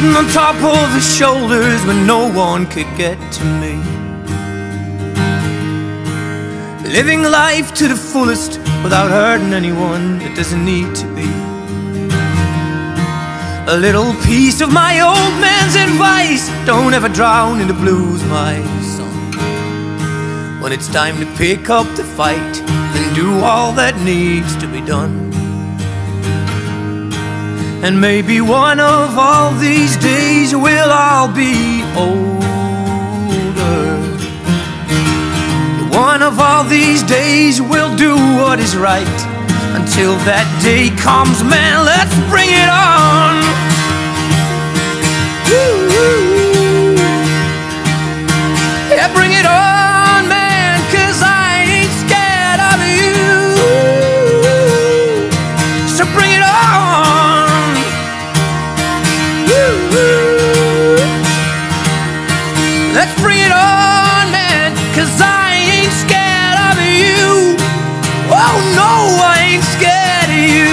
on top of the shoulders when no one could get to me. Living life to the fullest without hurting anyone that doesn't need to be. A little piece of my old man's advice don't ever drown in the blues, my son. When it's time to pick up the fight, then do all that needs to be done. And maybe one of all these days we'll all be older. One of all these days we'll do what is right. Until that day comes, man, let's bring it on. Woo-hoo. Yeah, bring it on, Oh no, I ain't scared of you.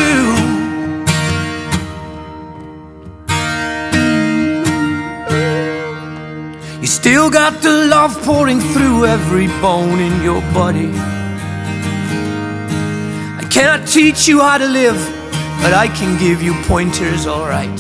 You still got the love pouring through every bone in your body. I cannot teach you how to live, but I can give you pointers, alright.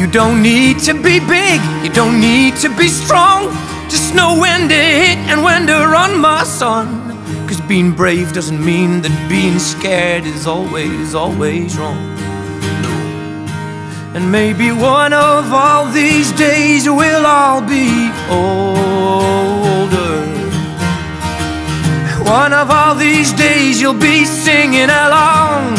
You don't need to be big, you don't need to be strong. Just know when to hit and when to run, my son. Cause being brave doesn't mean that being scared is always, always wrong. And maybe one of all these days we'll all be older. One of all these days you'll be singing along,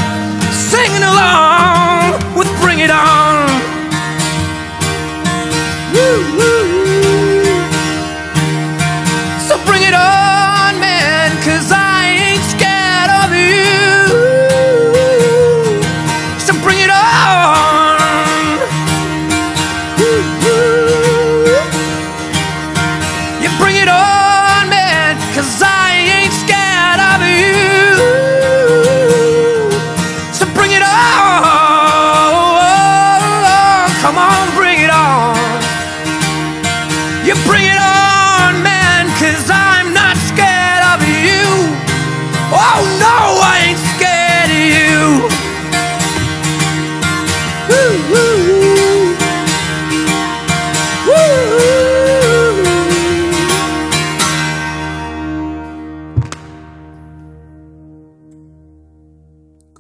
it on, man, cause I'm not scared of you. Oh no, I ain't scared of you.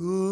On.